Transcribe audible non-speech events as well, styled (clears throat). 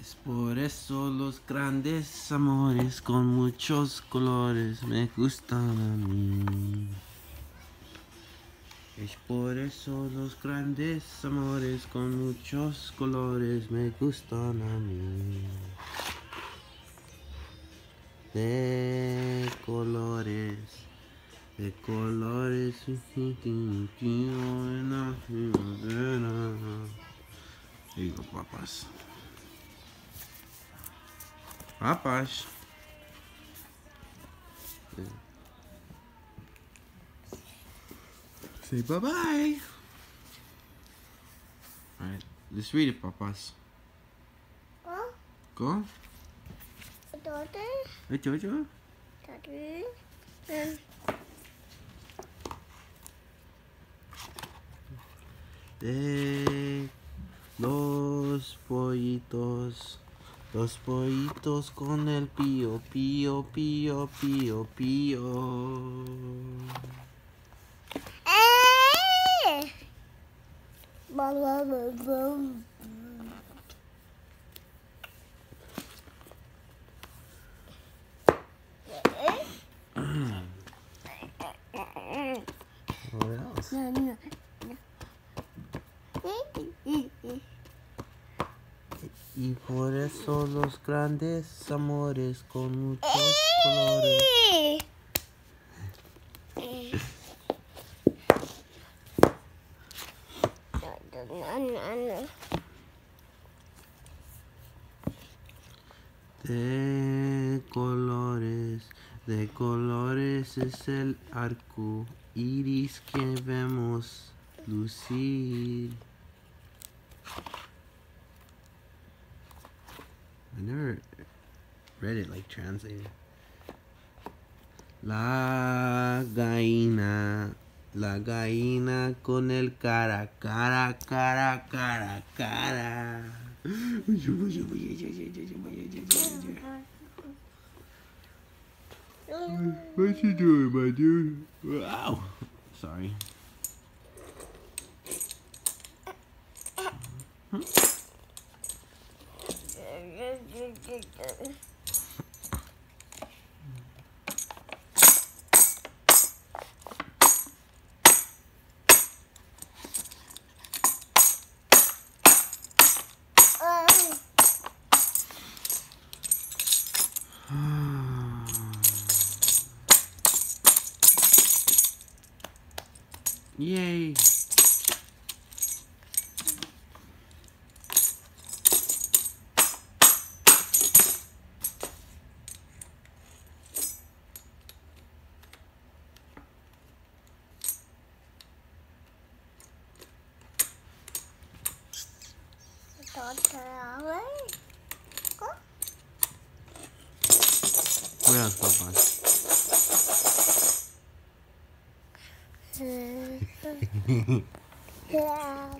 Es por eso los grandes amores con muchos colores me gustan a mí. Es por eso los grandes amores con muchos colores me gustan a mí. De colores, de colores, digo papas. Papas. Say bye bye. Alright, let's read it, papas. Go. Tôi thế Hey, Jojo. Thật đi Ừ. De los pollitos, los pollitos con el pío, pío, pío, pío, pío. (clears throat) What else? Y por eso los grandes amores con muchos colores. De colores, de colores es el arco iris que vemos lucir. Read it like translated. La gallina, la gallina con el cara, cara, cara, cara, cara. What you doing, my dude? Wow. Sorry. Yay. What else, Papa? Yeah,